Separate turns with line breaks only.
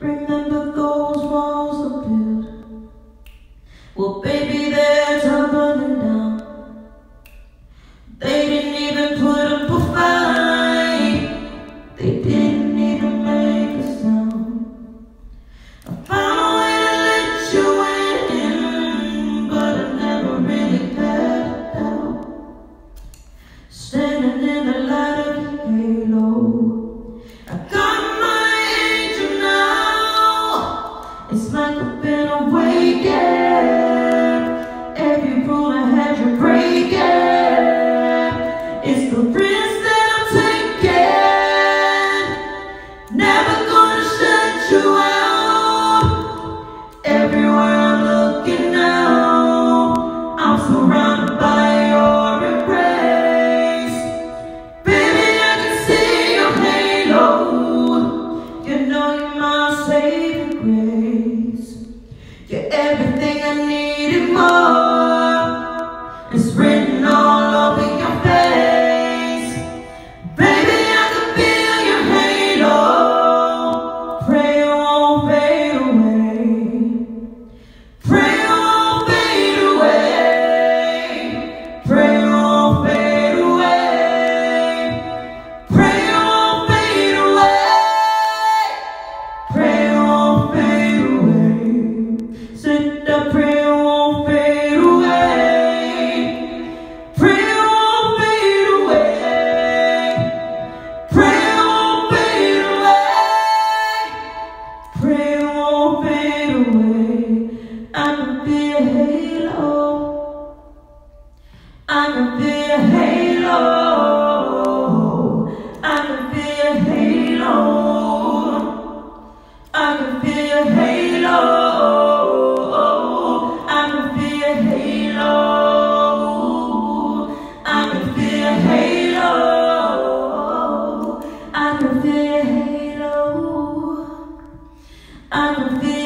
Remember those walls I built? Well, baby, I can feel